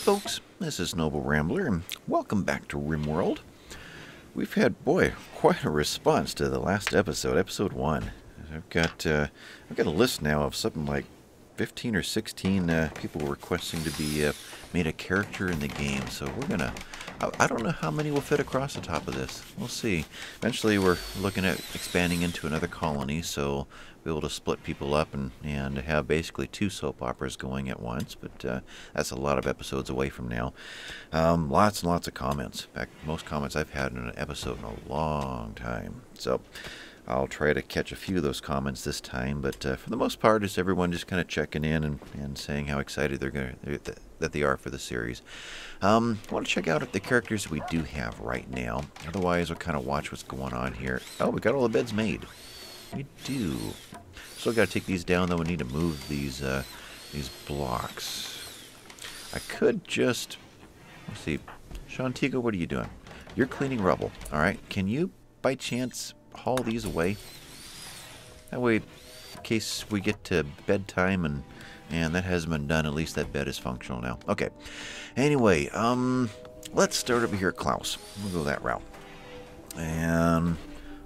Hey folks, this is Noble Rambler, and welcome back to RimWorld. We've had, boy, quite a response to the last episode, episode one. I've got, uh, I've got a list now of something like 15 or 16 uh, people requesting to be uh, made a character in the game. So we're gonna, I, don't know how many will fit across the top of this. We'll see. Eventually, we're looking at expanding into another colony, so be able to split people up and, and have basically two soap operas going at once, but uh, that's a lot of episodes away from now. Um, lots and lots of comments. In fact, most comments I've had in an episode in a long time. So I'll try to catch a few of those comments this time, but uh, for the most part, it's everyone just kind of checking in and, and saying how excited they're going to, that they are for the series. Um, I want to check out the characters we do have right now. Otherwise, we'll kind of watch what's going on here. Oh, we got all the beds made. We do. Still got to take these down, though. We need to move these uh, these blocks. I could just... Let's see. Shantigo, what are you doing? You're cleaning rubble, all right? Can you, by chance, haul these away? That way, in case we get to bedtime and and that hasn't been done, at least that bed is functional now. Okay. Anyway, um, let's start over here at Klaus. We'll go that route. And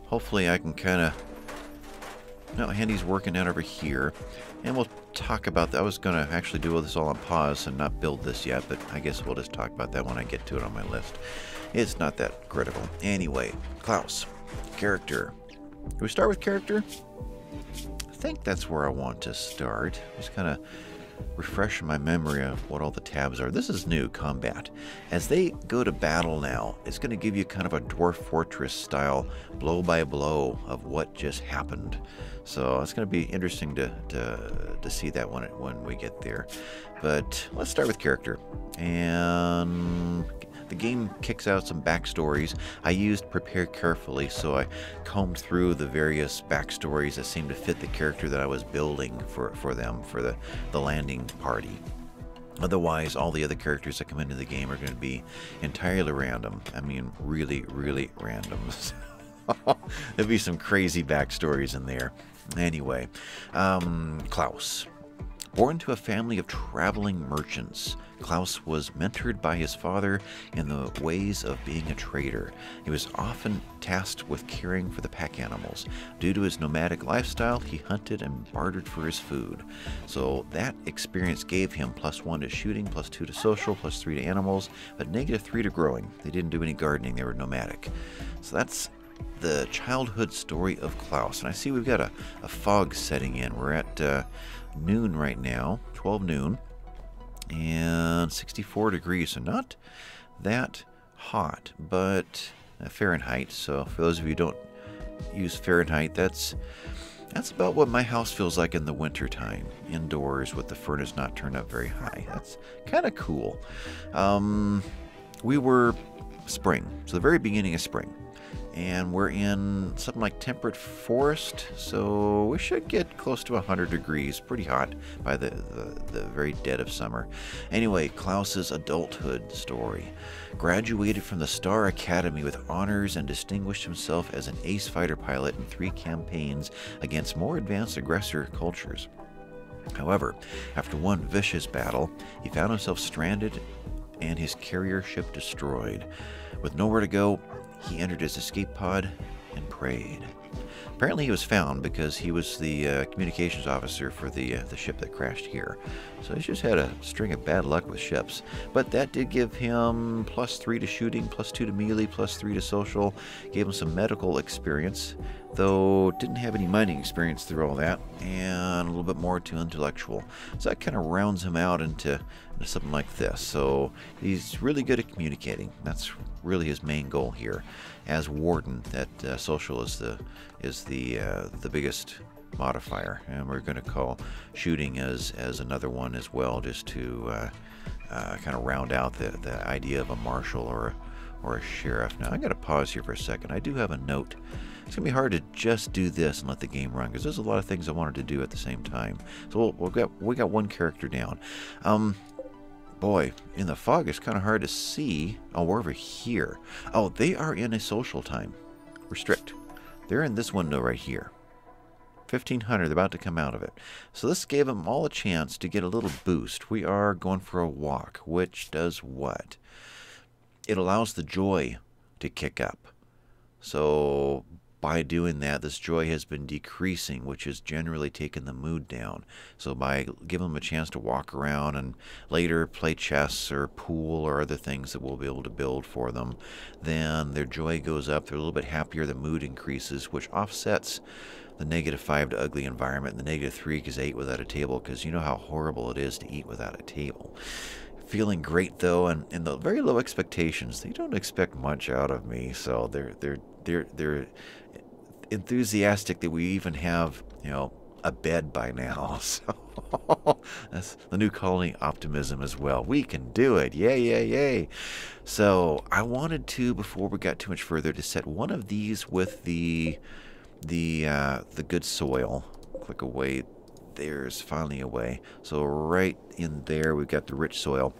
hopefully I can kind of no, Handy's working out over here. And we'll talk about that. I was going to actually do this all on pause and not build this yet, but I guess we'll just talk about that when I get to it on my list. It's not that critical. Anyway, Klaus, character. Do we start with character? I think that's where I want to start. Just kind of refresh my memory of what all the tabs are. This is new combat. As they go to battle now, it's going to give you kind of a Dwarf Fortress style blow by blow of what just happened. So it's going to be interesting to, to, to see that when, it, when we get there. But let's start with character. And the game kicks out some backstories. I used Prepare Carefully, so I combed through the various backstories that seemed to fit the character that I was building for, for them, for the, the landing party. Otherwise, all the other characters that come into the game are going to be entirely random. I mean, really, really random. There'll be some crazy backstories in there. Anyway, um, Klaus. Born to a family of traveling merchants, Klaus was mentored by his father in the ways of being a trader. He was often tasked with caring for the pack animals. Due to his nomadic lifestyle, he hunted and bartered for his food. So that experience gave him plus one to shooting, plus two to social, plus three to animals, but negative three to growing. They didn't do any gardening, they were nomadic. So that's the childhood story of Klaus. And I see we've got a, a fog setting in. We're at uh, noon right now, 12 noon, and 64 degrees. So not that hot, but uh, Fahrenheit. So for those of you who don't use Fahrenheit, that's that's about what my house feels like in the wintertime, indoors with the furnace not turned up very high. That's kind of cool. Um, we were spring, so the very beginning of spring and we're in something like temperate forest so we should get close to 100 degrees pretty hot by the, the, the, very dead of summer. Anyway klaus's adulthood story. Graduated from the star academy with honors and distinguished himself as an ace fighter pilot in three campaigns against more advanced aggressor cultures. However after one vicious battle he found himself stranded and his carrier ship destroyed. With nowhere to go he entered his escape pod and prayed. Apparently, he was found because he was the uh, communications officer for the uh, the ship that crashed here. So he's just had a string of bad luck with ships. But that did give him plus three to shooting, plus two to melee, plus three to social. Gave him some medical experience, though didn't have any mining experience through all that, and a little bit more to intellectual. So that kind of rounds him out into, something like this. So he's really good at communicating. That's really his main goal here. As warden, that uh, social is the is the uh, the biggest modifier, and we're going to call shooting as as another one as well, just to uh, uh kind of round out the the idea of a marshal or a, or a sheriff. Now I got to pause here for a second. I do have a note. It's gonna be hard to just do this and let the game run because there's a lot of things I wanted to do at the same time. So we'll, we'll got we got one character down. Um, boy, in the fog it's kind of hard to see. Oh, we're over here. Oh, they are in a social time. Restrict. They're in this window right here. 1500, they're about to come out of it. So this gave them all a chance to get a little boost. We are going for a walk, which does what? It allows the joy to kick up. So by doing that, this joy has been decreasing, which has generally taken the mood down. So by giving them a chance to walk around and later play chess or pool or other things that we'll be able to build for them, then their joy goes up. They're a little bit happier. The mood increases, which offsets the negative five to ugly environment, and the negative three because they ate without a table, because you know how horrible it is to eat without a table feeling great though and, and the very low expectations they don't expect much out of me so they're they're they're they're enthusiastic that we even have, you know, a bed by now. So that's the new colony optimism as well. We can do it. Yay, yay, yay. So I wanted to, before we got too much further, to set one of these with the the uh, the good soil. Click away. There's finally a way. So right in there, we've got the rich soil.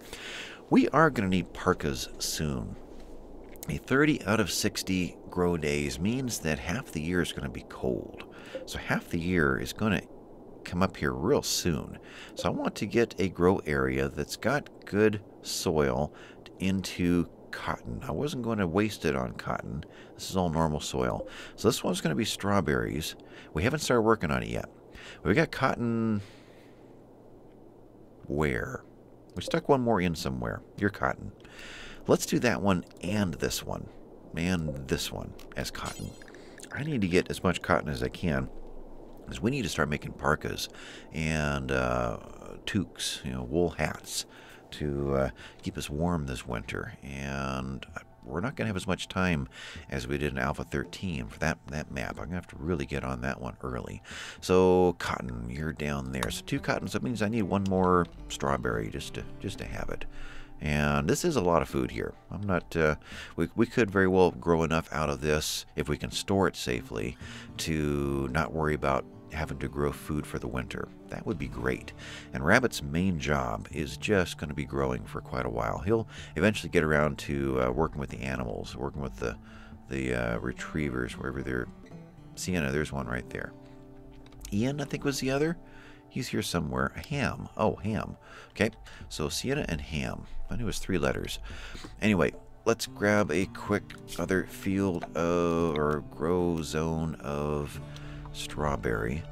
We are going to need parkas soon. A 30 out of 60 grow days means that half the year is going to be cold. So half the year is going to come up here real soon. So I want to get a grow area that's got good soil into cotton. I wasn't going to waste it on cotton. This is all normal soil. So this one's going to be strawberries. We haven't started working on it yet. We got cotton where? We stuck one more in somewhere. Your cotton. Let's do that one and this one. And this one as cotton. I need to get as much cotton as I can because we need to start making parkas and uh, toques, you know, wool hats to uh, keep us warm this winter. And we're not going to have as much time as we did in Alpha 13 for that, that map. I'm going to have to really get on that one early. So cotton, you're down there. So two cottons, that means I need one more strawberry just to, just to have it. And this is a lot of food here. I'm not, uh, we, we could very well grow enough out of this if we can store it safely to not worry about having to grow food for the winter. That would be great. And Rabbit's main job is just going to be growing for quite a while. He'll eventually get around to uh, working with the animals, working with the, the uh, retrievers, wherever they're. Sienna, there's one right there. Ian, I think was the other. He's here somewhere. Ham. Oh, Ham. Okay, so Sienna and Ham. I knew it was three letters. Anyway, let's grab a quick other field of, or grow zone of strawberry.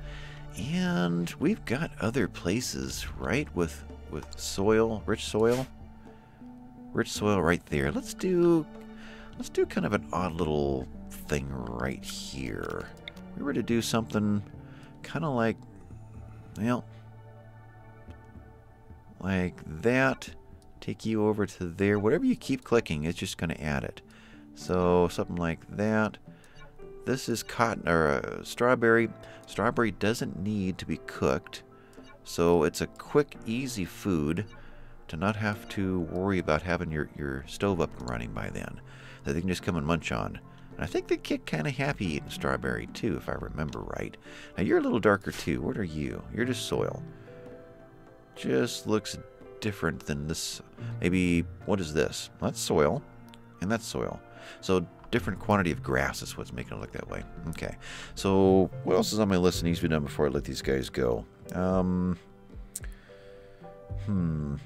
And we've got other places, right? With with soil, rich soil. Rich soil right there. Let's do let's do kind of an odd little thing right here. We were to do something kind of like well, like that. Take you over to there. Whatever you keep clicking, it's just going to add it. So something like that. This is cotton or uh, strawberry. Strawberry doesn't need to be cooked. So it's a quick, easy food to not have to worry about having your, your stove up and running by then. That they can just come and munch on. I think they get kind of happy eating strawberry too, if I remember right. Now you're a little darker too. What are you? You're just soil. Just looks different than this. Maybe, what is this? That's soil, and that's soil. So different quantity of grass is what's making it look that way. Okay. So what else is on my list that needs to be done before I let these guys go? Um, hmm.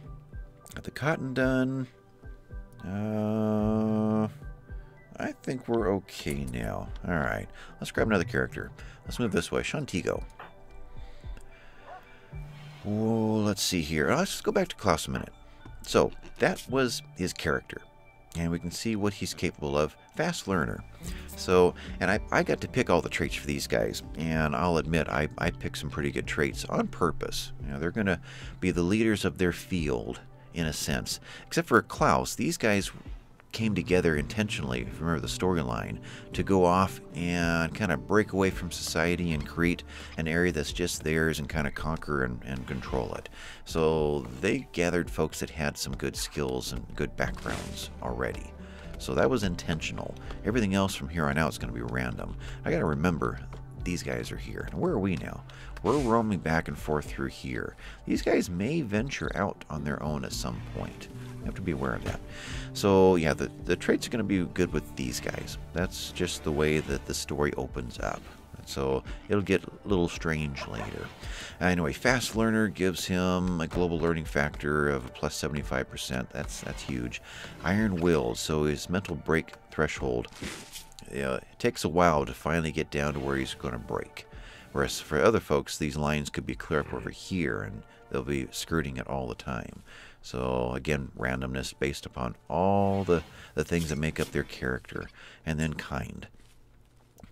Got the cotton done. Uh... I think we're okay now. Alright, let's grab another character. Let's move this way. Shantigo. Oh, let's see here. Uh, let's just go back to Klaus a minute. So, that was his character. And we can see what he's capable of. Fast learner. So, and I, I got to pick all the traits for these guys. And I'll admit, I, I picked some pretty good traits on purpose. You know, they're going to be the leaders of their field, in a sense. Except for Klaus, these guys came together intentionally, if you remember the storyline, to go off and kind of break away from society and create an area that's just theirs and kind of conquer and, and control it. So they gathered folks that had some good skills and good backgrounds already. So that was intentional. Everything else from here on out is going to be random. I got to remember these guys are here. And where are we now? We're roaming back and forth through here. These guys may venture out on their own at some point. Have to be aware of that. So yeah, the, the traits are going to be good with these guys. That's just the way that the story opens up. So it'll get a little strange later. Anyway, fast learner gives him a global learning factor of plus 75%. That's that's huge. Iron Will, so his mental break threshold know, it takes a while to finally get down to where he's going to break. Whereas for other folks, these lines could be clear up over here, and they'll be skirting it all the time. So again, randomness based upon all the, the things that make up their character, and then kind.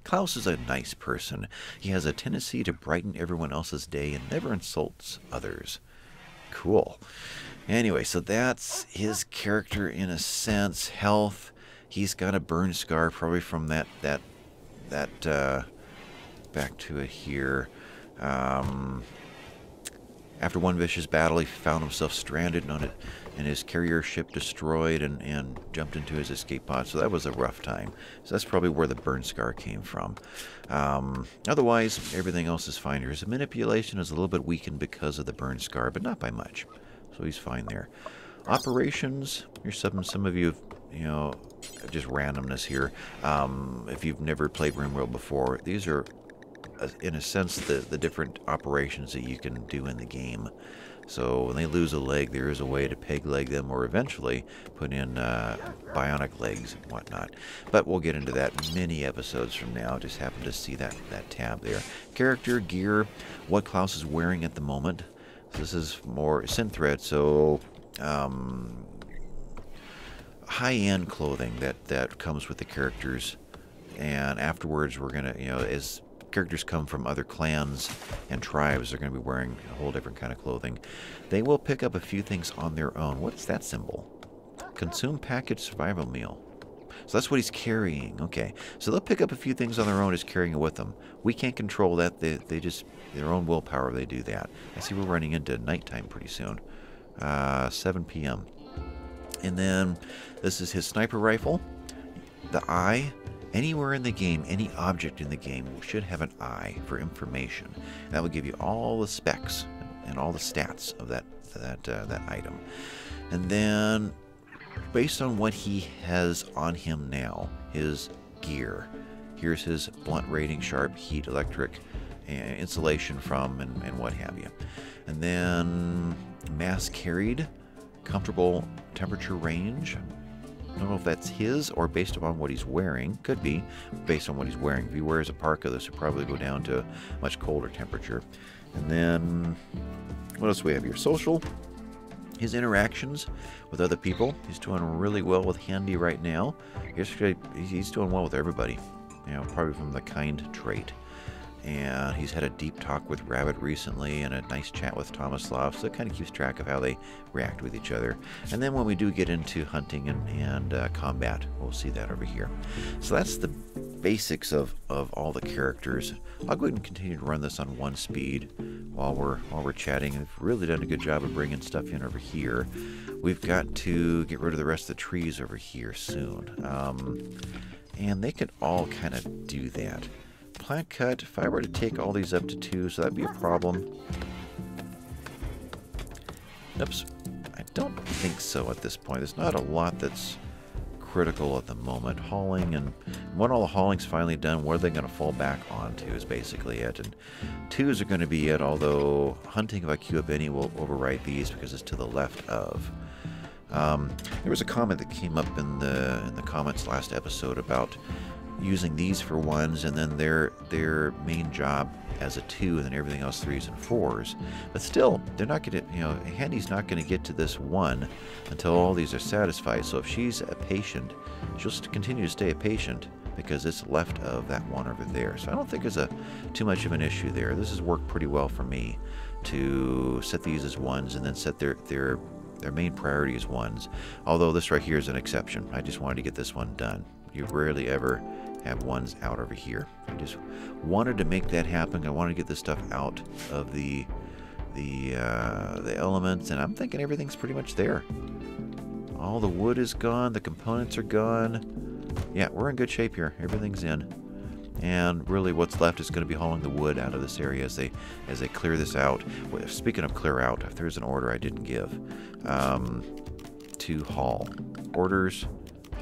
Klaus is a nice person. He has a tendency to brighten everyone else's day and never insults others. Cool. Anyway, so that's his character in a sense. Health. He's got a burn scar, probably from that that that. Uh, back to it here. Um, after one vicious battle, he found himself stranded on it, and his carrier ship destroyed, and, and jumped into his escape pod. So that was a rough time. So that's probably where the burn scar came from. Um, otherwise, everything else is fine. His manipulation is a little bit weakened because of the burn scar, but not by much. So he's fine there. Operations. Here's some some of you have, you know just randomness here. Um, if you've never played RimWorld before, these are in a sense, the, the different operations that you can do in the game. So when they lose a leg, there is a way to peg leg them or eventually put in uh, bionic legs and whatnot. But we'll get into that many episodes from now. Just happen to see that, that tab there. Character, gear, what Klaus is wearing at the moment. So This is more synthread, so um, high-end clothing that, that comes with the characters. And afterwards, we're going to, you know, as characters come from other clans and tribes, they're going to be wearing a whole different kind of clothing. They will pick up a few things on their own. What's that symbol? Consume package survival meal. So that's what he's carrying. Okay. So they'll pick up a few things on their own, just carrying it with them. We can't control that. They, they just, their own willpower, they do that. I see we're running into nighttime pretty soon. Uh, 7 p.m. And then this is his sniper rifle. The eye Anywhere in the game, any object in the game should have an eye for information. That will give you all the specs and all the stats of that that uh, that item. And then, based on what he has on him now, his gear. Here's his blunt rating, sharp, heat, electric, insulation from, and, and what have you. And then mass carried, comfortable temperature range, I don't know if that's his or based upon what he's wearing. Could be based on what he's wearing. If he wears a parka, this would probably go down to much colder temperature. And then, what else do we have here? Social. His interactions with other people. He's doing really well with Handy right now. He's doing well with everybody. You know, probably from the kind trait and he's had a deep talk with Rabbit recently and a nice chat with Tomislav, so it kind of keeps track of how they react with each other. And then when we do get into hunting and, and uh, combat, we'll see that over here. So that's the basics of, of all the characters. I'll go ahead and continue to run this on one speed while we're while we're chatting. We've really done a good job of bringing stuff in over here. We've got to get rid of the rest of the trees over here soon. Um, and they can all kind of do that plant cut, if I were to take all these up to two, so that'd be a problem. Oops. I don't think so at this point. There's not a lot that's critical at the moment. Hauling and when all the hauling's finally done, what are they going to fall back onto is basically it. And twos are going to be it, although hunting of Akua will overwrite these because it's to the left of. Um, there was a comment that came up in the in the comments last episode about using these for ones and then their their main job as a two and then everything else threes and fours. But still they're not going to you know handy's not going to get to this one until all these are satisfied. So if she's a patient she'll continue to stay a patient because it's left of that one over there. So i don't think there's a too much of an issue there. This has worked pretty well for me to set these as ones and then set their their their main priority as ones. Although this right here is an exception. I just wanted to get this one done. You rarely ever have ones out over here. I just wanted to make that happen. I wanted to get this stuff out of the the uh, the elements, and I'm thinking everything's pretty much there. All the wood is gone. The components are gone. Yeah, we're in good shape here. Everything's in. And really what's left is going to be hauling the wood out of this area as they as they clear this out. Speaking of clear out, if there's an order I didn't give, um, to haul. Orders,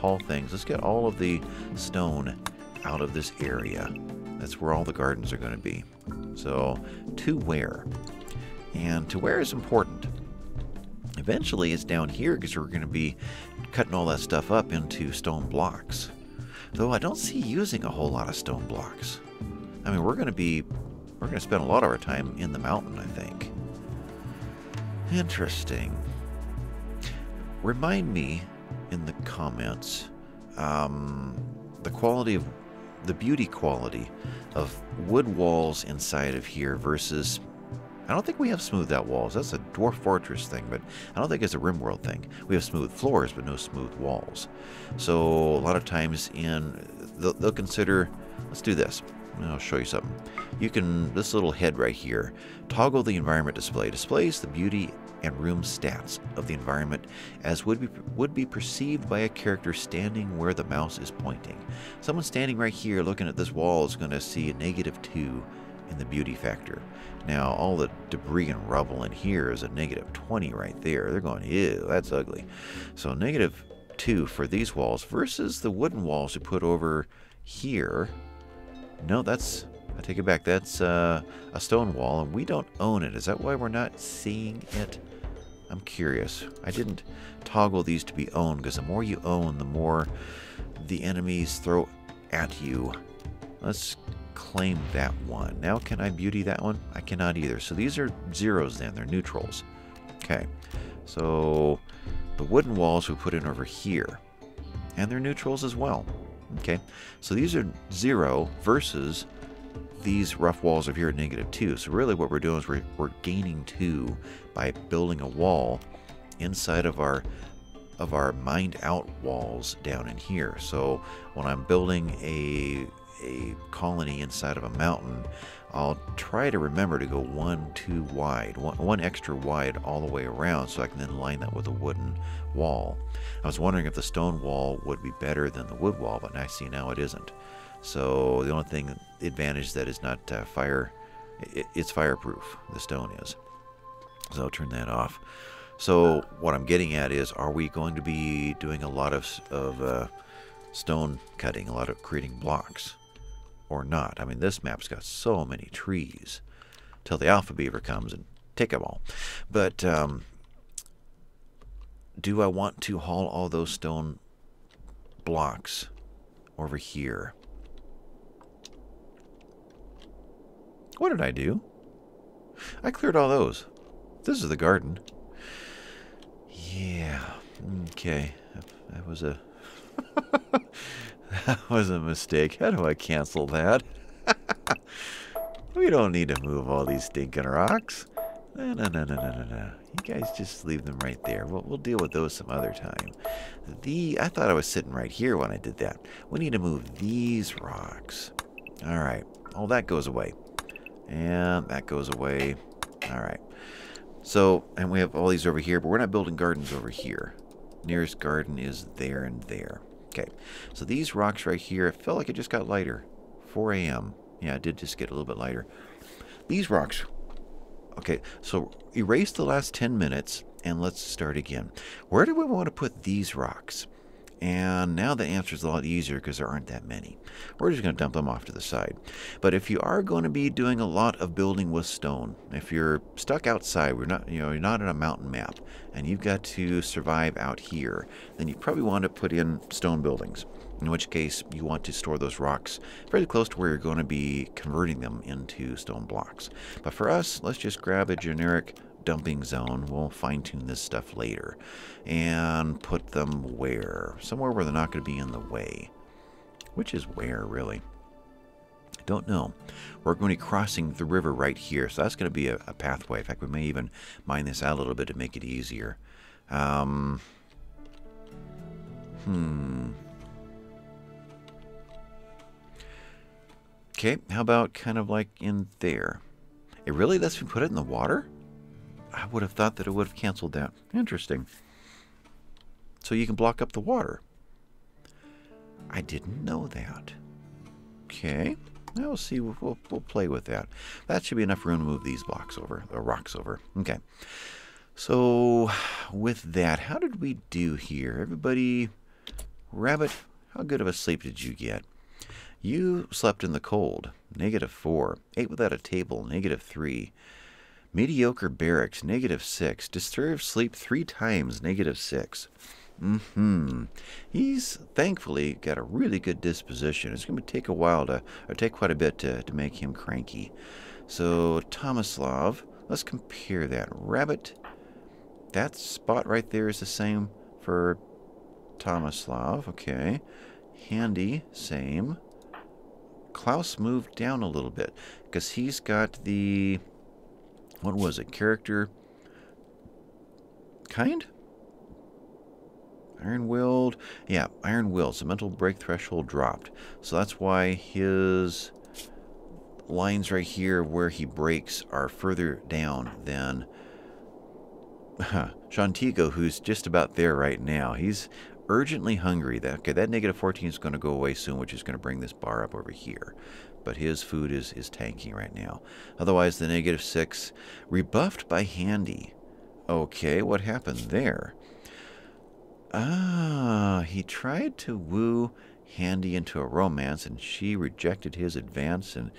haul things. Let's get all of the stone out of this area. That's where all the gardens are going to be. So, to where? And to where is important. Eventually, it's down here because we're going to be cutting all that stuff up into stone blocks. Though I don't see using a whole lot of stone blocks. I mean, we're going to be, we're going to spend a lot of our time in the mountain, I think. Interesting. Remind me in the comments um, the quality of, the beauty quality of wood walls inside of here versus I don't think we have smoothed out walls. That's a Dwarf Fortress thing, but I don't think it's a RimWorld thing. We have smooth floors, but no smooth walls. So a lot of times in, they'll, they'll consider, let's do this. I'll show you something. You can, this little head right here, toggle the environment display. Displays the beauty and room stats of the environment as would be, would be perceived by a character standing where the mouse is pointing. Someone standing right here looking at this wall is going to see a negative 2 in the beauty factor. Now, all the debris and rubble in here is a negative 20 right there. They're going, ew, that's ugly. So negative 2 for these walls versus the wooden walls we put over here. No, that's, I take it back, that's uh, a stone wall, and we don't own it. Is that why we're not seeing it? I'm curious. I didn't toggle these to be owned, because the more you own, the more the enemies throw at you. Let's claim that one. Now can I beauty that one? I cannot either. So these are zeros then, they're neutrals. Okay, so the wooden walls we put in over here, and they're neutrals as well. Okay, so these are zero versus these rough walls over here at negative two. So really what we're doing is we're, we're gaining two by building a wall inside of our of our mined out walls down in here. So when I'm building a a colony inside of a mountain, I'll try to remember to go one too wide, one, one extra wide all the way around so I can then line that with a wooden wall. I was wondering if the stone wall would be better than the wood wall, but I see now it isn't. So the only thing advantage that is not uh, fire, it, it's fireproof. The stone is. So I'll turn that off. So what I'm getting at is, are we going to be doing a lot of of uh, stone cutting, a lot of creating blocks? or not. I mean, this map's got so many trees till the alpha beaver comes and take them all. But um, do I want to haul all those stone blocks over here? What did I do? I cleared all those. This is the garden. Yeah. Okay. That was a That was a mistake. How do I cancel that? we don't need to move all these stinking rocks. No, no, no, no, no, no, no. You guys just leave them right there. We'll, we'll deal with those some other time. The I thought I was sitting right here when I did that. We need to move these rocks. All right. All that goes away. And that goes away. All right. So, and we have all these over here, but we're not building gardens over here. Nearest garden is there and there. Okay, so these rocks right here, it felt like it just got lighter. 4 a.m. Yeah, it did just get a little bit lighter. These rocks, okay, so erase the last 10 minutes and let's start again. Where do we want to put these rocks? And now the answer is a lot easier because there aren't that many. We're just going to dump them off to the side. But if you are going to be doing a lot of building with stone, if you're stuck outside, we're not, you know, you're not on a mountain map, and you've got to survive out here, then you probably want to put in stone buildings. In which case, you want to store those rocks fairly close to where you're going to be converting them into stone blocks. But for us, let's just grab a generic dumping zone. We'll fine tune this stuff later. And put them where? Somewhere where they're not going to be in the way. Which is where, really? I don't know. We're going to be crossing the river right here, so that's going to be a, a pathway. In fact, we may even mine this out a little bit to make it easier. Um, hmm. Okay, how about kind of like in there? It really lets me put it in the water? I would have thought that it would have canceled that. Interesting. So you can block up the water. I didn't know that. Okay. Now we'll see. We'll, we'll, we'll, play with that. That should be enough room to move these blocks over, the rocks over. Okay. So with that, how did we do here? Everybody, Rabbit, how good of a sleep did you get? You slept in the cold, negative 4. Ate without a table, negative 3. Mediocre barracks, negative 6. Disturbed sleep three times, negative 6. Hmm. He's thankfully got a really good disposition. It's going to take a while to, or take quite a bit to, to make him cranky. So, Tomislav, let's compare that. Rabbit, that spot right there is the same for Tomislav. Okay. Handy, same. Klaus moved down a little bit because he's got the, what was it, character kind? Iron willed. Yeah, iron willed. So mental break threshold dropped. So that's why his lines right here where he breaks are further down than Shantigo, who's just about there right now. He's urgently hungry. That okay, that negative 14 is going to go away soon, which is going to bring this bar up over here. But his food is is tanking right now. Otherwise, the negative six rebuffed by Handy. Okay, what happened there? Ah, he tried to woo Handy into a romance, and she rejected his advance, and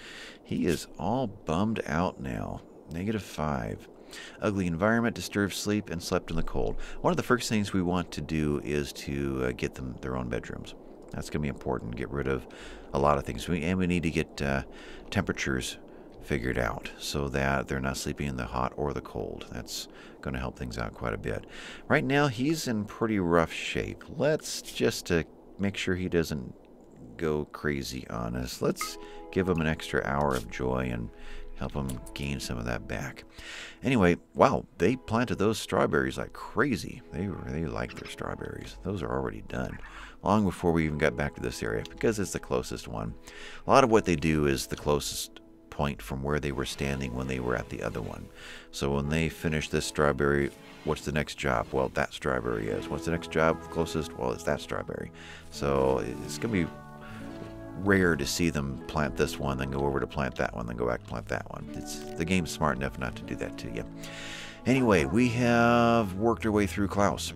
he is all bummed out now. Negative five. Ugly environment, disturbed sleep, and slept in the cold. One of the first things we want to do is to uh, get them their own bedrooms. That's going to be important. Get rid of a lot of things. We, and we need to get uh, temperatures figured out so that they're not sleeping in the hot or the cold. That's going to help things out quite a bit. Right now, he's in pretty rough shape. Let's just to make sure he doesn't go crazy on us. Let's give him an extra hour of joy and help him gain some of that back. Anyway, wow, they planted those strawberries like crazy. They they like their strawberries. Those are already done long before we even got back to this area because it's the closest one. A lot of what they do is the closest point from where they were standing when they were at the other one. So when they finish this strawberry, what's the next job? Well, that strawberry is. What's the next job closest? Well, it's that strawberry. So it's going to be rare to see them plant this one, then go over to plant that one, then go back to plant that one. It's the game's smart enough not to do that to you. Anyway, we have worked our way through Klaus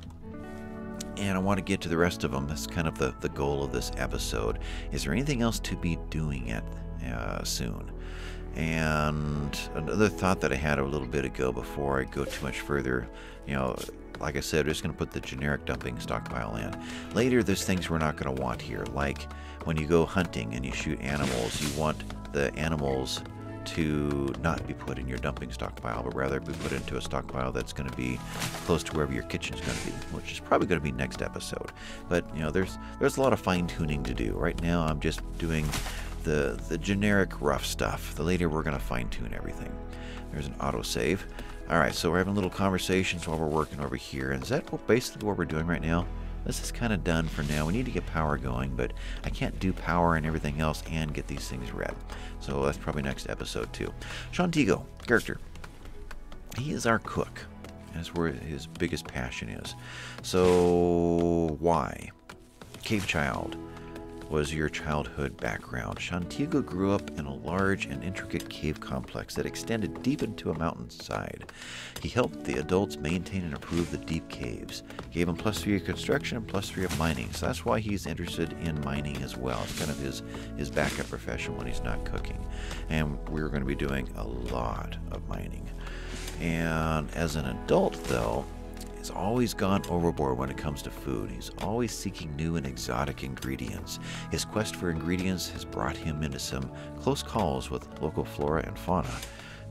and I want to get to the rest of them. That's kind of the, the goal of this episode. Is there anything else to be doing it uh, soon? And another thought that I had a little bit ago before I go too much further, you know, like I said, we're just going to put the generic dumping stockpile in. Later, there's things we're not going to want here, like when you go hunting and you shoot animals, you want the animals to not be put in your dumping stockpile, but rather be put into a stockpile that's going to be close to wherever your kitchen's going to be, which is probably going to be next episode. But you know, there's there's a lot of fine tuning to do. Right now, I'm just doing the, the generic rough stuff. The later we're going to fine tune everything. There's an autosave. All right, so we're having little conversations while we're working over here. And is that basically what we're doing right now? This is kind of done for now. We need to get power going, but I can't do power and everything else and get these things read. So that's probably next episode too. Shantigo, character. He is our cook. That's where his biggest passion is. So why? Cave child was your childhood background? Shantigo grew up in a large and intricate cave complex that extended deep into a mountainside. He helped the adults maintain and improve the deep caves, gave him plus three of construction and plus three of mining. So that's why he's interested in mining as well. It's kind of his, his backup profession when he's not cooking. And we're going to be doing a lot of mining. And as an adult, though, He's always gone overboard when it comes to food. He's always seeking new and exotic ingredients. His quest for ingredients has brought him into some close calls with local flora and fauna.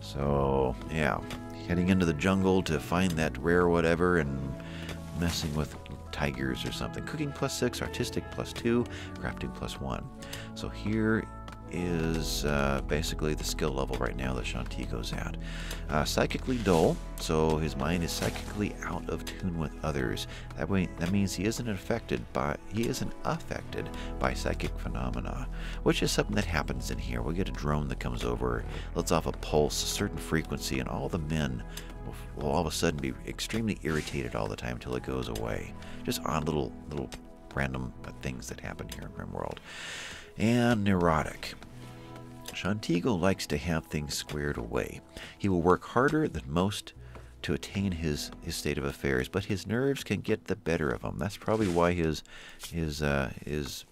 So, yeah, heading into the jungle to find that rare whatever and messing with tigers or something. Cooking plus six, artistic plus two, crafting plus one. So here is uh, basically the skill level right now that Shantigo's at. Uh, psychically dull, so his mind is psychically out of tune with others. That way, that means he isn't affected by he isn't affected by psychic phenomena, which is something that happens in here. We get a drone that comes over, lets off a pulse, a certain frequency, and all the men will, all of a sudden be extremely irritated all the time until it goes away. Just odd little little random things that happen here in RimWorld and neurotic. Shantigo likes to have things squared away. He will work harder than most to attain his, his state of affairs, but his nerves can get the better of him. That's probably why his his uh, his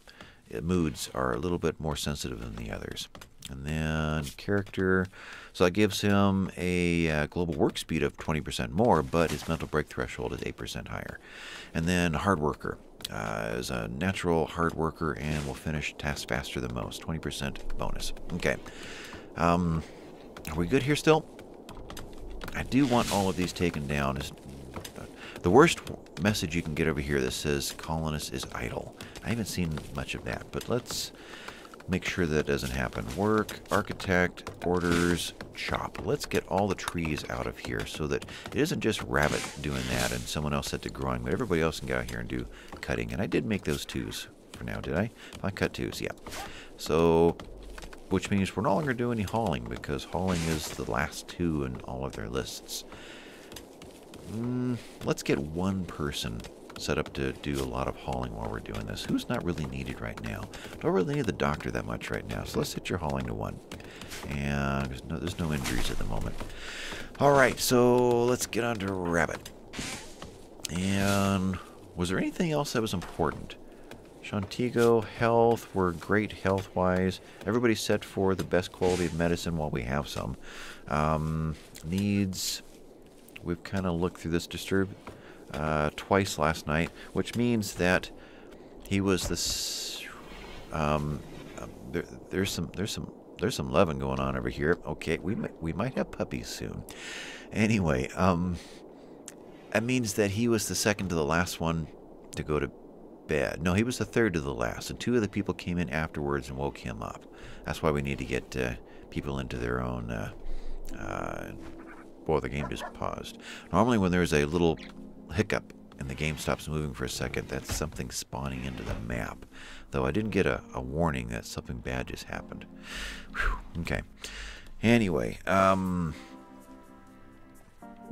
moods are a little bit more sensitive than the others. And then character, so that gives him a uh, global work speed of 20% more, but his mental break threshold is 8% higher. And then hard worker uh, is a natural hard worker and will finish tasks faster than most, 20% bonus. Okay. Um, are we good here still? I do want all of these taken down. The worst message you can get over here that says colonist is idle. I haven't seen much of that, but let's make sure that doesn't happen. Work, architect, orders, chop. Let's get all the trees out of here so that it isn't just Rabbit doing that and someone else set to growing, but everybody else can get out here and do cutting. And I did make those twos for now, did I? I cut twos, yeah. So, which means we're no longer doing any hauling because hauling is the last two in all of their lists. Mm, let's get one person set up to do a lot of hauling while we're doing this. Who's not really needed right now? Don't really need the doctor that much right now, so let's hit your hauling to one. And there's no, there's no injuries at the moment. All right, so let's get on to Rabbit. And was there anything else that was important? Shantigo, health, we're great health-wise. Everybody's set for the best quality of medicine while we have some. Um, needs, we've kind of looked through this disturb uh, twice last night, which means that he was this. Um, uh, there, there's some there's some there's some loving going on over here. Okay, we might we might have puppies soon. Anyway, um, that means that he was the second to the last one to go to bed. No, he was the third to the last, and two of the people came in afterwards and woke him up. That's why we need to get uh, people into their own. Uh, uh, boy, the game just paused. Normally, when there's a little hiccup and the game stops moving for a second, that's something spawning into the map. Though I didn't get a, a warning that something bad just happened. Whew, okay. Anyway, um,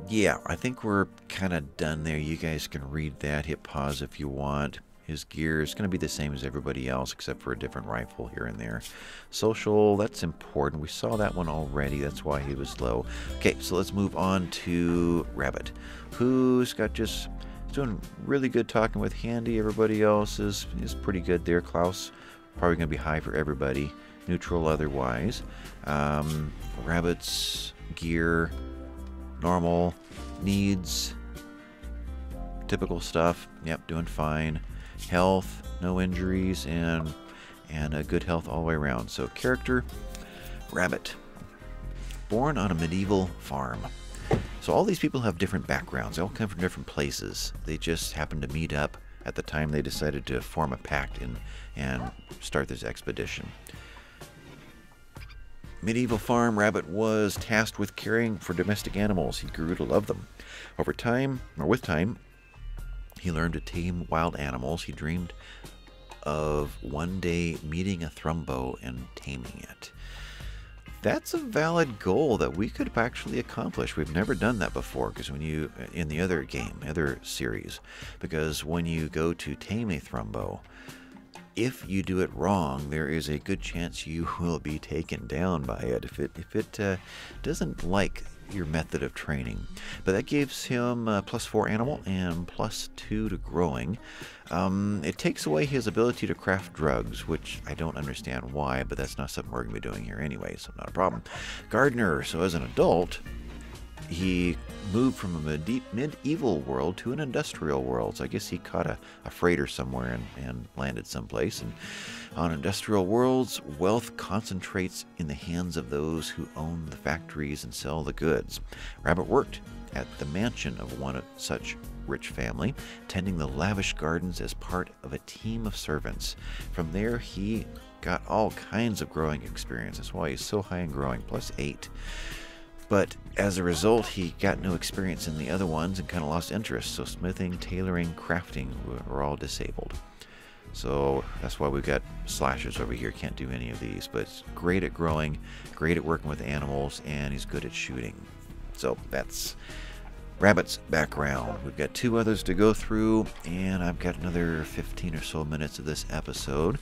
yeah, I think we're kind of done there. You guys can read that. Hit pause if you want. His gear is going to be the same as everybody else except for a different rifle here and there. Social, that's important. We saw that one already. That's why he was low. Okay, so let's move on to Rabbit, who's got just doing really good talking with Handy. Everybody else is, is pretty good there. Klaus, probably going to be high for everybody. Neutral otherwise. Um, Rabbit's gear, normal, needs, typical stuff. Yep, doing fine health, no injuries, and and a good health all the way around. So character, rabbit, born on a medieval farm. So all these people have different backgrounds. They all come from different places. They just happen to meet up at the time they decided to form a pact and and start this expedition. Medieval farm rabbit was tasked with caring for domestic animals. He grew to love them. Over time, or with time, he learned to tame wild animals. He dreamed of one day meeting a thrumbo and taming it. That's a valid goal that we could actually accomplish. We've never done that before because when you, in the other game, other series, because when you go to tame a thrumbo, if you do it wrong, there is a good chance you will be taken down by it if it if it uh, doesn't like your method of training. But that gives him uh, plus four animal and plus two to growing. Um, it takes away his ability to craft drugs, which I don't understand why, but that's not something we're going to be doing here anyway, so not a problem. Gardener, so as an adult, he moved from a medieval world to an industrial world. So I guess he caught a, a freighter somewhere and, and landed someplace. And on industrial worlds, wealth concentrates in the hands of those who own the factories and sell the goods. Rabbit worked at the mansion of one such rich family, tending the lavish gardens as part of a team of servants. From there, he got all kinds of growing experience. That's why he's so high in growing, plus eight. But as a result, he got no experience in the other ones and kind of lost interest. So smithing, tailoring, crafting were all disabled. So that's why we've got slashers over here. Can't do any of these, but great at growing, great at working with animals, and he's good at shooting. So that's Rabbit's background. We've got two others to go through, and I've got another 15 or so minutes of this episode.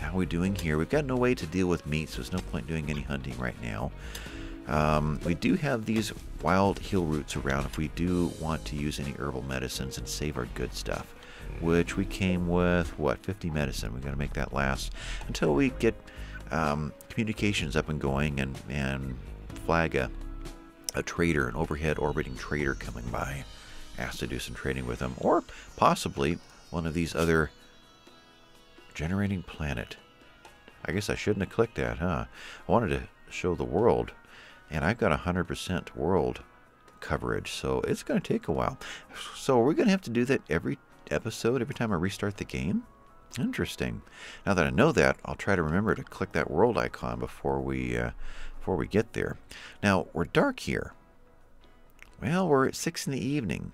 How are we doing here? We've got no way to deal with meat, so there's no point doing any hunting right now. Um, we do have these wild healroots around if we do want to use any herbal medicines and save our good stuff. which we came with, what, 50 medicine. We're going to make that last until we get um, communications up and going and, and flag a, a trader, an overhead orbiting trader coming by. Asked to do some trading with them, or possibly one of these other generating planet. I guess I shouldn't have clicked that, huh? I wanted to show the world, and I've got 100% world coverage, so it's going to take a while. So we're going to have to do that every episode, every time I restart the game? Interesting. Now that I know that, I'll try to remember to click that world icon before we uh, before we get there. Now, we're dark here. Well, we're at 6 in the evening,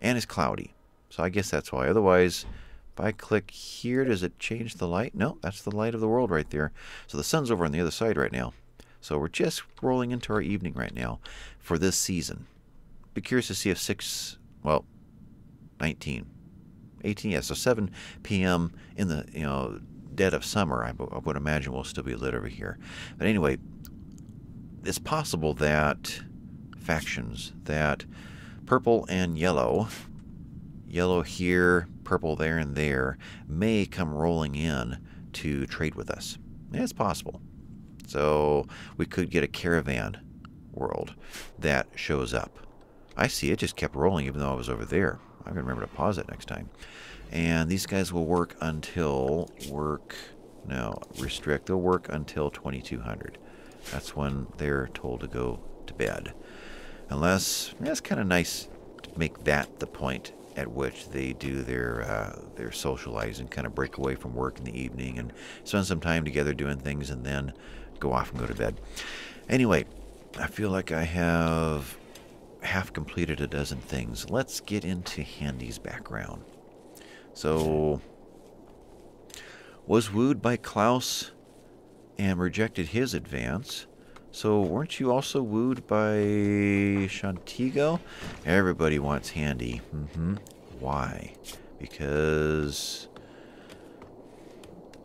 and it's cloudy. So I guess that's why. Otherwise, if I click here, does it change the light? No, that's the light of the world right there. So the sun's over on the other side right now. So we're just rolling into our evening right now for this season. Be curious to see if 6, well, 19, 18, yeah, so 7 p.m. in the, you know, dead of summer, I, I would imagine we'll still be lit over here. But anyway, it's possible that factions, that purple and yellow, yellow here, purple there and there, may come rolling in to trade with us. It's possible. So we could get a caravan world that shows up. I see it just kept rolling even though I was over there. I'm going to remember to pause it next time. And these guys will work until work, no, restrict. They'll work until 2200. That's when they're told to go to bed. Unless, it's kind of nice to make that the point at which they do their uh, their socializing, kind of break away from work in the evening and spend some time together doing things, and then go off and go to bed. Anyway, I feel like I have half completed a dozen things. Let's get into Handy's background. So, was wooed by Klaus and rejected his advance. So, weren't you also wooed by Shantigo? Everybody wants Handy. Mm-hmm. Why? Because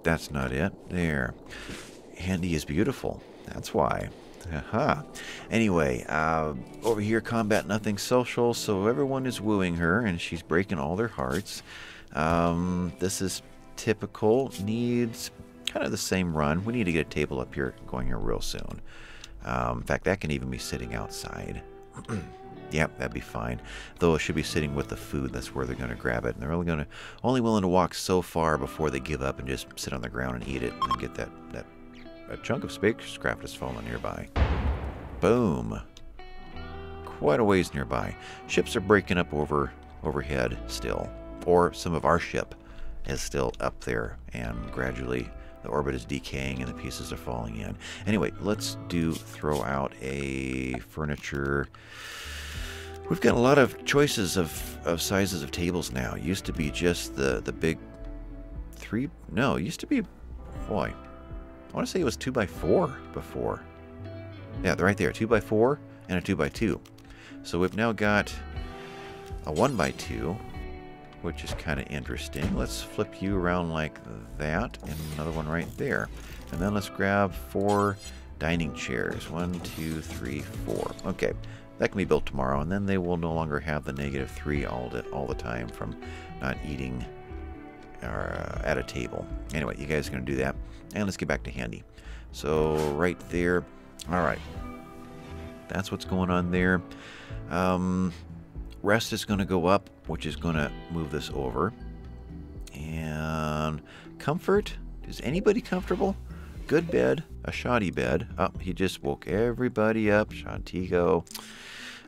that's not it. There. Handy is beautiful. That's why. Aha. Anyway, uh, over here, combat nothing social, so everyone is wooing her, and she's breaking all their hearts. Um, this is typical. Needs kind of the same run. We need to get a table up here going here real soon. Um, in fact, that can even be sitting outside. yep, that'd be fine. Though it should be sitting with the food. That's where they're going to grab it. And they're only going to only willing to walk so far before they give up and just sit on the ground and eat it and get that that a chunk of spacecraft has fallen nearby. Boom. Quite a ways nearby. Ships are breaking up over overhead still. Or some of our ship is still up there and gradually the orbit is decaying and the pieces are falling in. Anyway, let's do throw out a furniture. We've got a lot of choices of, of sizes of tables now. Used to be just the, the big three. No, used to be, boy, I want to say it was 2 by 4 before. Yeah, they're right there. 2 by 4 and a 2 by 2 So we've now got a 1 by 2 which is kind of interesting. Let's flip you around like that, and another one right there. And then let's grab four dining chairs. One, two, three, four. Okay, that can be built tomorrow, and then they will no longer have the negative three all the, all the time from not eating or, uh, at a table. Anyway, you guys are going to do that. And let's get back to handy. So right there. All right. That's what's going on there. Um, rest is going to go up, which is going to move this over. And comfort. Is anybody comfortable? Good bed, a shoddy bed. Up, oh, he just woke everybody up. Shantigo.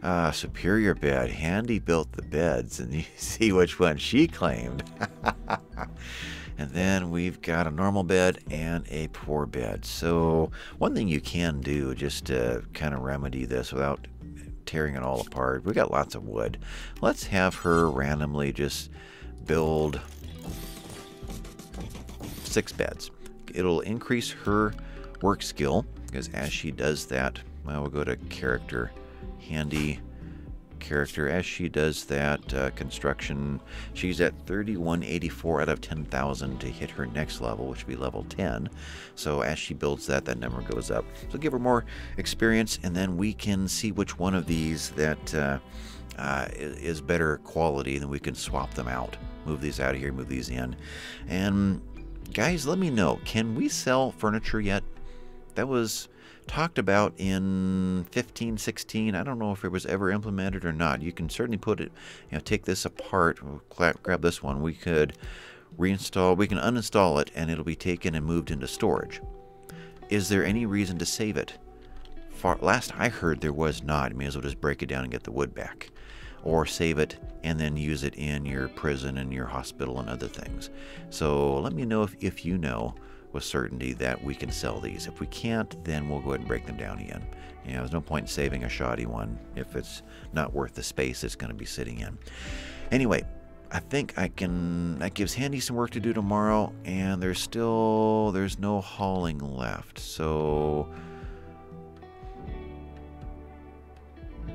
Uh, superior bed. Handy built the beds, and you see which one she claimed. and then we've got a normal bed and a poor bed. So one thing you can do just to kind of remedy this without tearing it all apart, we got lots of wood. Let's have her randomly just build six beds. It'll increase her work skill because as she does that, well, we'll go to character handy character as she does that uh, construction. She's at 3184 out of 10,000 to hit her next level, which would be level 10. So as she builds that, that number goes up. So give her more experience, and then we can see which one of these that uh, uh, is better quality, then we can swap them out. Move these out of here, move these in. And guys, let me know, can we sell furniture yet? That was talked about in 15, 16. I don't know if it was ever implemented or not. You can certainly put it, you know, take this apart. We'll grab this one. We could reinstall, we can uninstall it and it'll be taken and moved into storage. Is there any reason to save it? Far, last I heard, there was not. May as well just break it down and get the wood back. Or save it and then use it in your prison and your hospital and other things. So let me know if, if you know with certainty that we can sell these. If we can't, then we'll go ahead and break them down again. You know, there's no point in saving a shoddy one if it's not worth the space it's going to be sitting in. Anyway, I think I can. That gives Handy some work to do tomorrow, and there's still there's no hauling left. So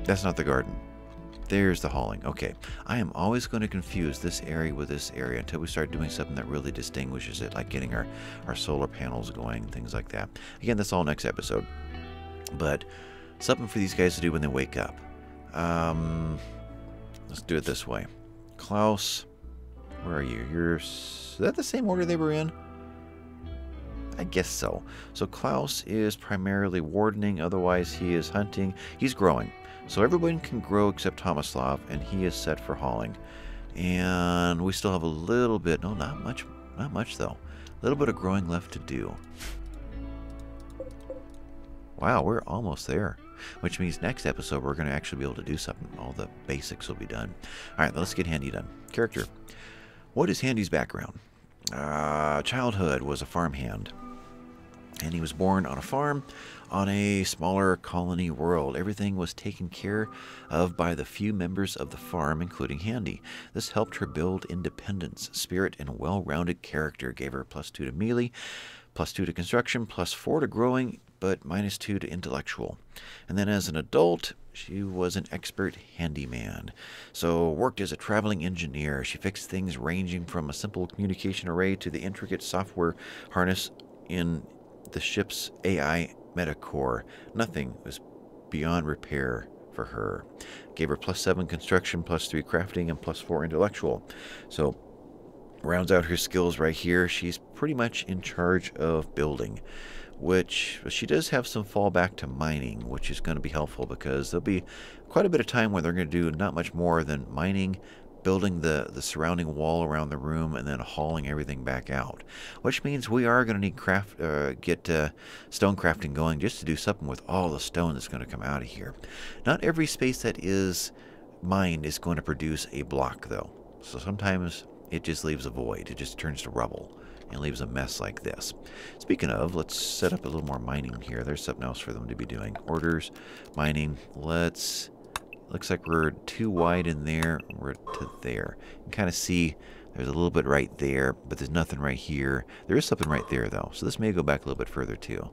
that's not the garden. There's the hauling. Okay, I am always going to confuse this area with this area until we start doing something that really distinguishes it, like getting our, our solar panels going, and things like that. Again, that's all next episode. But something for these guys to do when they wake up. Um, let's do it this way. Klaus, where are you? You're. Is that the same order they were in? I guess so. So Klaus is primarily wardening, otherwise he is hunting. He's growing. So everyone can grow except Tomislav, and he is set for hauling. And we still have a little bit, no, not much, not much though. A little bit of growing left to do. Wow, we're almost there. Which means next episode we're going to actually be able to do something. All the basics will be done. Alright, let's get Handy done. Character. What is Handy's background? Uh, childhood was a farmhand. And he was born on a farm on a smaller colony world. Everything was taken care of by the few members of the farm, including Handy. This helped her build independence, spirit, and well rounded character. Gave her plus two to melee, plus two to construction, plus four to growing, but minus two to intellectual. And then as an adult, she was an expert handyman. So, worked as a traveling engineer. She fixed things ranging from a simple communication array to the intricate software harness in the ship's AI Metacore. Nothing was beyond repair for her. Gave her plus seven construction, plus three crafting, and plus four intellectual. So rounds out her skills right here. She's pretty much in charge of building, which she does have some fallback to mining, which is going to be helpful because there'll be quite a bit of time where they're going to do not much more than mining, building the, the surrounding wall around the room and then hauling everything back out. Which means we are going to need craft uh, get uh, stone crafting going just to do something with all the stone that's going to come out of here. Not every space that is mined is going to produce a block though. So sometimes it just leaves a void. It just turns to rubble and leaves a mess like this. Speaking of, let's set up a little more mining here. There's something else for them to be doing. Orders, mining. Let's Looks like we're too wide in there. We're to there. You can kind of see there's a little bit right there, but there's nothing right here. There is something right there, though. So this may go back a little bit further, too.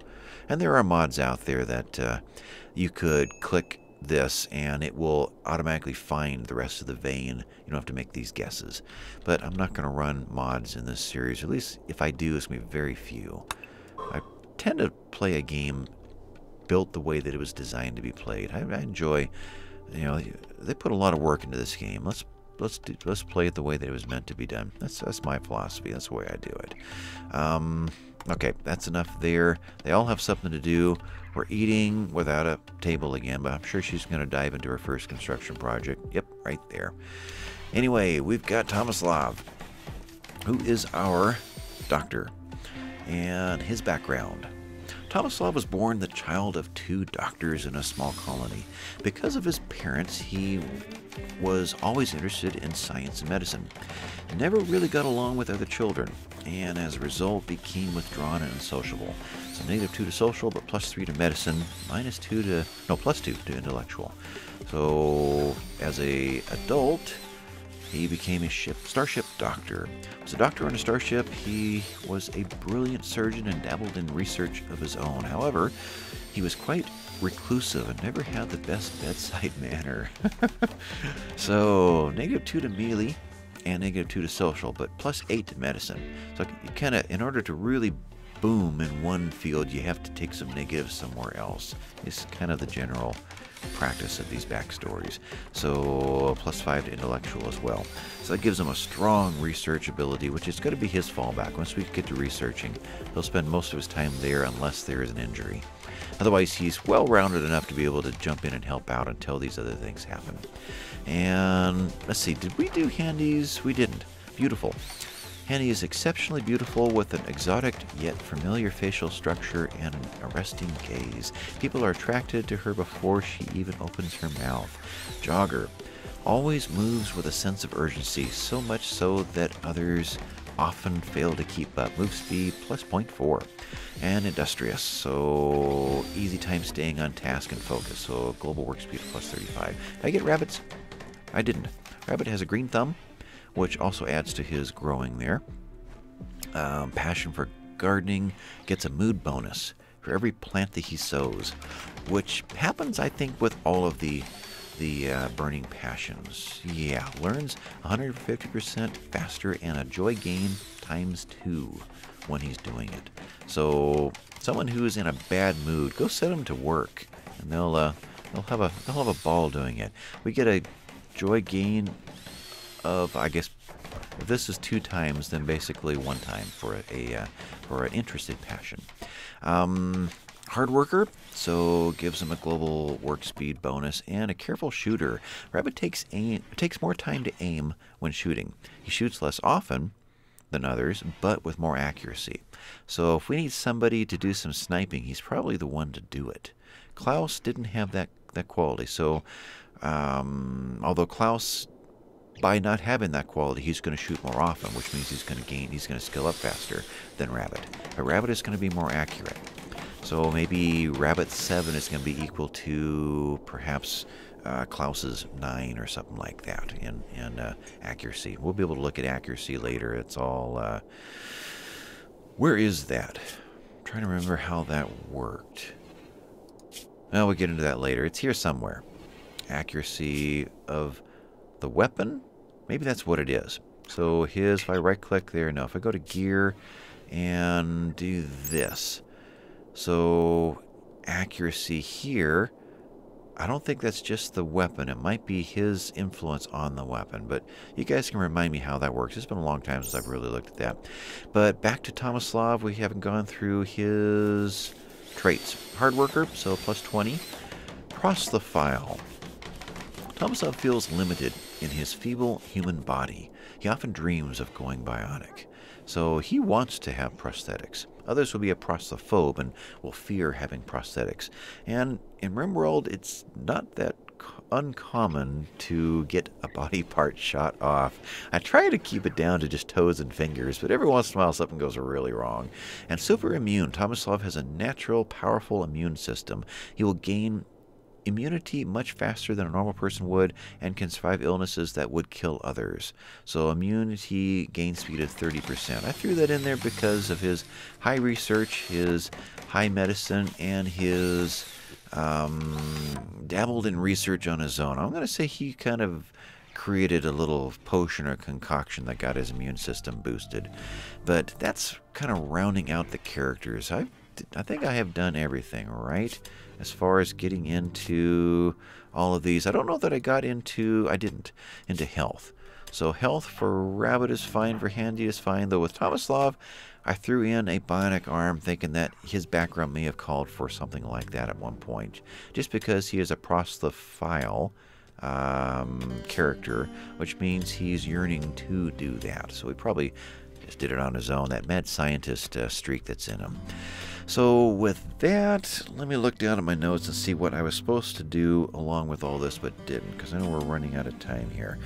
And there are mods out there that uh, you could click this and it will automatically find the rest of the vein. You don't have to make these guesses. But I'm not going to run mods in this series. At least if I do, it's going to be very few. I tend to play a game built the way that it was designed to be played. I, I enjoy you know, they put a lot of work into this game. Let's let's do, let's play it the way that it was meant to be done. That's that's my philosophy. That's the way I do it. Um, okay, that's enough there. They all have something to do. We're eating without a table again, but I'm sure she's going to dive into her first construction project. Yep, right there. Anyway, we've got Tomislav, who is our doctor, and his background. Tomislav was born the child of two doctors in a small colony. Because of his parents, he was always interested in science and medicine. Never really got along with other children, and as a result became withdrawn and unsociable. So negative 2 to social, but plus 3 to medicine, minus 2 to, no, plus 2 to intellectual. So as a adult, He became a ship starship doctor. As a doctor on a starship, he was a brilliant surgeon and dabbled in research of his own. However, he was quite reclusive and never had the best bedside manner. so, negative 2 to melee and negative 2 to social, but plus 8 to medicine. So, you kind of, in order to really boom in one field, you have to take some negatives somewhere else. It's kind of the general practice of these backstories. So plus five to intellectual as well. So that gives him a strong research ability, which is going to be his fallback. Once we get to researching, he'll spend most of his time there unless there is an injury. Otherwise, he's well-rounded enough to be able to jump in and help out until these other things happen. And let's see, did we do Handy's? We didn't. Beautiful. Handy is exceptionally beautiful with an exotic yet familiar facial structure and an arresting gaze. People are attracted to her before she even opens her mouth. Jogger always moves with a sense of urgency, so much so that others often fail to keep up. Move speed plus 0.4. And industrious, so easy time staying on task and focus. So global work speed plus 35. Did I get rabbits? I didn't. Rabbit has a green thumb, which also adds to his growing there. Um, passion for gardening gets a mood bonus for every plant that he sows, which happens, I think, with all of the the uh, burning passions. Yeah, learns 150% faster and a joy gain times two when he's doing it. So someone who's in a bad mood, go set them to work, and they'll uh, they'll have a they'll have a ball doing it. We get a joy gain of, I guess, if this is two times, then basically one time for a, a uh, for an interested passion. Um, hard worker, so gives him a global work speed bonus and a careful shooter. Rabbit takes aim takes more time to aim when shooting. He shoots less often than others, but with more accuracy. So if we need somebody to do some sniping, he's probably the one to do it. Klaus didn't have that that quality, so um, although Klaus by not having that quality, he's going to shoot more often, which means he's going to gain, he's going to skill up faster than Rabbit. But Rabbit is going to be more accurate. So maybe Rabbit 7 is going to be equal to perhaps uh, Klaus's 9 or something like that in, in uh, accuracy. We'll be able to look at accuracy later. It's all. Uh, where is that? I'm trying to remember how that worked. Well, we'll get into that later. It's here somewhere. Accuracy of the weapon? Maybe that's what it is. So his, if I right click there, now if I go to gear and do this. So accuracy here, I don't think that's just the weapon. It might be his influence on the weapon, but you guys can remind me how that works. It's been a long time since I've really looked at that. But back to Tomislav, we haven't gone through his traits. Hard worker, so plus 20. Prosthophile. Tomislav feels limited in his feeble human body. He often dreams of going bionic. So he wants to have prosthetics. Others will be a prosthophobe and will fear having prosthetics. And in RimWorld, it's not that uncommon to get a body part shot off. I try to keep it down to just toes and fingers, but every once in a while something goes really wrong. And super immune, Tomislav has a natural, powerful immune system. He will gain immunity much faster than a normal person would and can survive illnesses that would kill others. So immunity gain speed of 30%. I threw that in there because of his high research, his high medicine, and his um, dabbled in research on his own. I'm going to say he kind of created a little potion or concoction that got his immune system boosted. But that's kind of rounding out the characters. I I think I have done everything, right? As far as getting into all of these. I don't know that I got into, I didn't, into health. So health for Rabbit is fine, for Handy is fine, though with Tomislav, I threw in a bionic arm thinking that his background may have called for something like that at one point. Just because he is a prosthophile um, character, which means he's yearning to do that. So he probably just did it on his own, that mad scientist uh, streak that's in him. So with that, let me look down at my notes and see what I was supposed to do along with all this, but didn't, because I know we're running out of time here.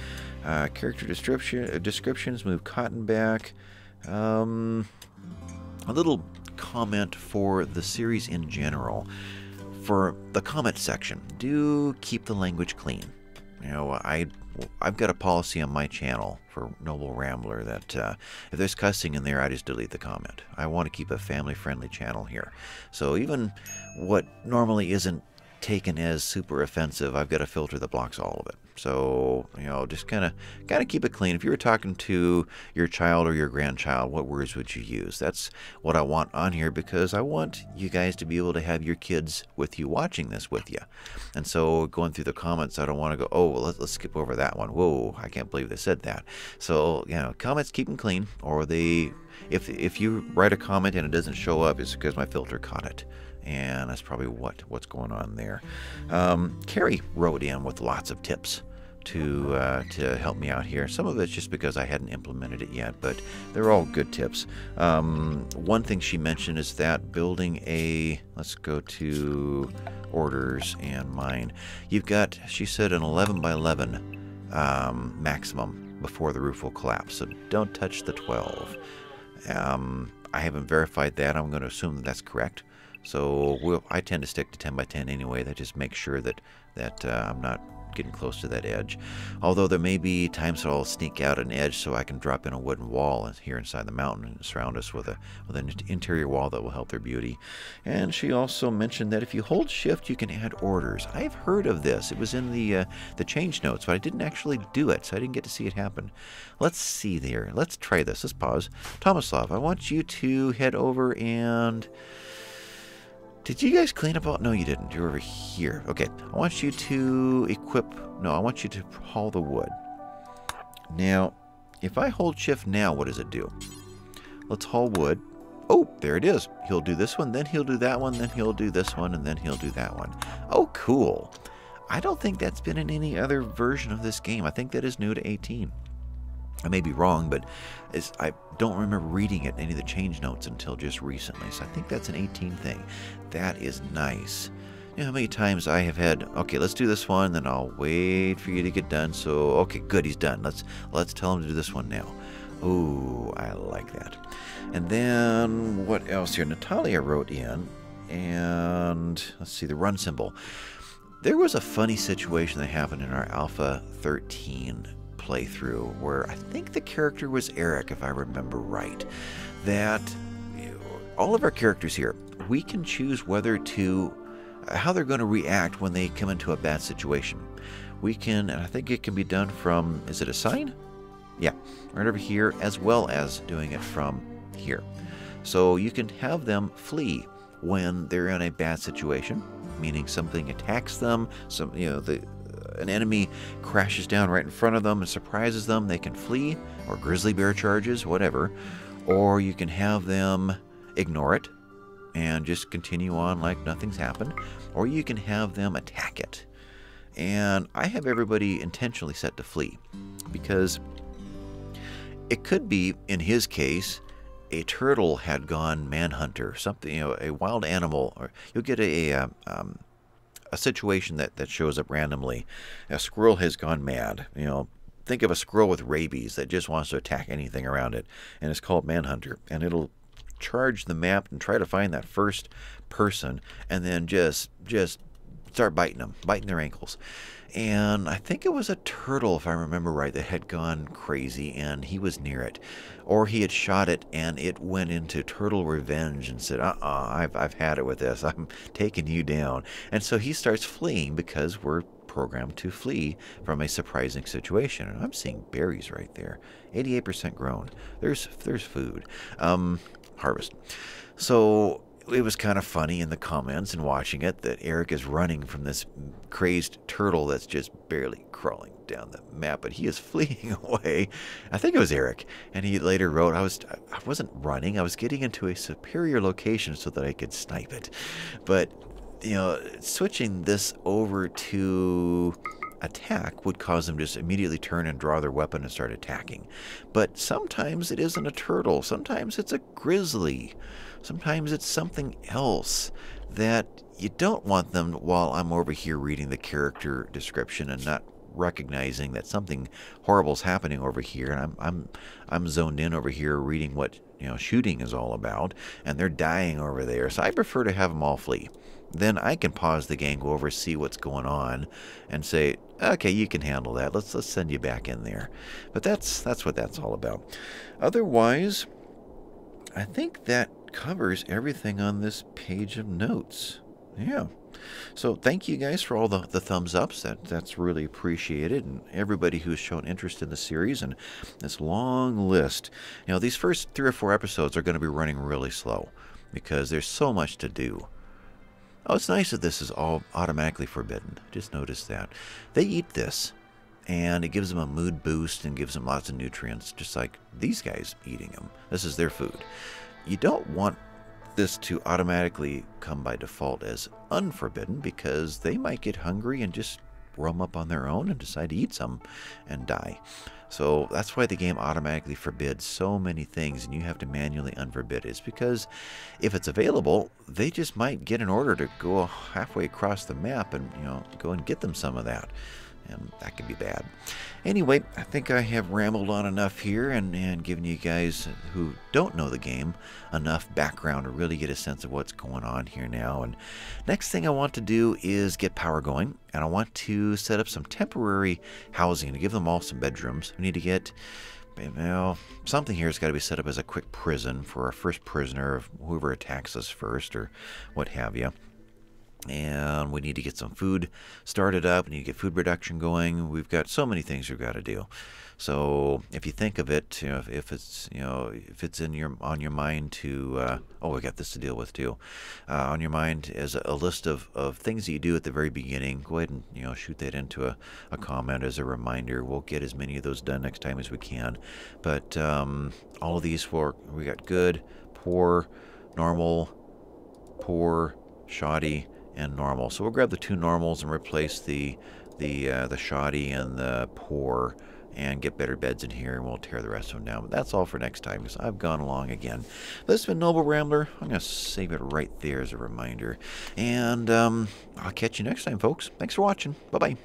Uh, character description uh, descriptions, move Cotton back. Um, a little comment for the series in general. For the comment section, do keep the language clean. You know, I I've got a policy on my channel for Noble Rambler that uh, if there's cussing in there, I just delete the comment. I want to keep a family-friendly channel here. So even what normally isn't taken as super offensive, I've got a filter that blocks all of it. So, you know, just kind of kind of keep it clean. If you were talking to your child or your grandchild, what words would you use? That's what I want on here because I want you guys to be able to have your kids with you watching this with you. And so going through the comments, I don't want to go, oh, well, let's, let's skip over that one. Whoa, I can't believe they said that. So, you know, comments keep them clean or they if if you write a comment and it doesn't show up, it's because my filter caught it and that's probably what what's going on there. Um, Carrie wrote in with lots of tips to uh, to help me out here. Some of it's just because I hadn't implemented it yet, but they're all good tips. Um, one thing she mentioned is that building a let's go to orders and mine. You've got she said an 11 by 11 um, maximum before the roof will collapse, so don't touch the 12. Um, I haven't verified that. I'm going to assume that that's correct. So we'll, I tend to stick to 10 by 10 anyway. That just makes sure that that uh, I'm not getting close to that edge. Although there may be times that I'll sneak out an edge so I can drop in a wooden wall here inside the mountain and surround us with a with an interior wall that will help their beauty. And she also mentioned that if you hold shift you can add orders. I've heard of this. It was in the uh, the change notes, but I didn't actually do it, so I didn't get to see it happen. Let's see there. Let's try this. Let's pause. Tomislav, I want you to head over and did you guys clean up all? No, you didn't. You're over here. Okay. I want you to equip. No, I want you to haul the wood. Now, if I hold shift now, what does it do? Let's haul wood. Oh, there it is. He'll do this one, then he'll do that one, then he'll do this one, and then he'll do that one. Oh, cool. I don't think that's been in any other version of this game. I think that is new to 18. I may be wrong, but I don't remember reading it any of the change notes until just recently. So I think that's an 18 thing. That is nice. You know how many times I have had, okay, let's do this one, then I'll wait for you to get done. So okay, good, he's done. Let's let's tell him to do this one now. Ooh, I like that. And then what else here? Natalia wrote in, and let's see the run symbol. There was a funny situation that happened in our Alpha 13 playthrough where I think the character was Eric, if I remember right. That all of our characters here, we can choose whether to, uh, how they're going to react when they come into a bad situation. We can, and I think it can be done from, is it a sign? Yeah, right over here, as well as doing it from here. So you can have them flee when they're in a bad situation, meaning something attacks them, some you know the an enemy crashes down right in front of them and surprises them, they can flee, or grizzly bear charges, whatever. Or you can have them ignore it and just continue on like nothing's happened. Or you can have them attack it. And I have everybody intentionally set to flee because it could be, in his case, a turtle had gone manhunter, something, you know, a wild animal, or you'll get a, a um, a situation that, that shows up randomly. A squirrel has gone mad. You know, think of a squirrel with rabies that just wants to attack anything around it, and it's called Manhunter, and it'll charge the map and try to find that first person, and then just just start biting them, biting their ankles and I think it was a turtle, if I remember right, that had gone crazy and he was near it. Or he had shot it and it went into turtle revenge and said, uh uh-uh, uh, I've, I've had it with this. I'm taking you down. And so he starts fleeing because we're programmed to flee from a surprising situation. And I'm seeing berries right there 88% grown. There's, there's food. Um, harvest. So it was kind of funny in the comments and watching it that Eric is running from this crazed turtle that's just barely crawling down the map, but he is fleeing away. I think it was Eric, and he later wrote, "I was I wasn't running. I was getting into a superior location so that I could snipe it." But you know, switching this over to attack would cause them to just immediately turn and draw their weapon and start attacking. But sometimes it isn't a turtle. Sometimes it's a grizzly. Sometimes it's something else that you don't want them while I'm over here reading the character description and not recognizing that something horrible is happening over here and I'm I'm I'm zoned in over here reading what you know shooting is all about and they're dying over there so I prefer to have them all flee then I can pause the game, go over, see what's going on, and say, okay, you can handle that. Let's let's send you back in there. But that's that's what that's all about. Otherwise, I think that covers everything on this page of notes. Yeah. So thank you guys for all the, the thumbs ups. That that's really appreciated, and everybody who's shown interest in the series and this long list. You know, these first three or four episodes are going to be running really slow because there's so much to do. Oh, it's nice that this is all automatically forbidden. Just notice that. They eat this, and it gives them a mood boost and gives them lots of nutrients, just like these guys eating them. This is their food. You don't want this to automatically come by default as unforbidden because they might get hungry and just roam up on their own and decide to eat some and die. So that's why the game automatically forbids so many things and you have to manually unforbid it. It's because if it's available, they just might get an order to go halfway across the map and, you know, go and get them some of that and that could be bad. Anyway, I think I have rambled on enough here and, and given you guys who don't know the game enough background to really get a sense of what's going on here now. And next thing I want to do is get power going, and I want to set up some temporary housing to give them all some bedrooms. We need to get well, something here has got to be set up as a quick prison for our first prisoner, of whoever attacks us first, or what have you and we need to get some food started up. We need to get food production going. We've got so many things we've got to do. So if you think of it, you know, if, if it's you know if it's in your on your mind to uh, oh we got this to deal with too, uh, on your mind as a, list of, of things that you do at the very beginning, go ahead and you know shoot that into a, a comment as a reminder. We'll get as many of those done next time as we can. But um, all of these for we got good, poor, normal, poor, shoddy and normal. So we'll grab the two normals and replace the the uh, the shoddy and the poor and get better beds in here and we'll tear the rest of them down. But that's all for next time because I've gone along again. This has been Noble Rambler. I'm going to save it right there as a reminder. And um, I'll catch you next time, folks. Thanks for watching. Bye-bye.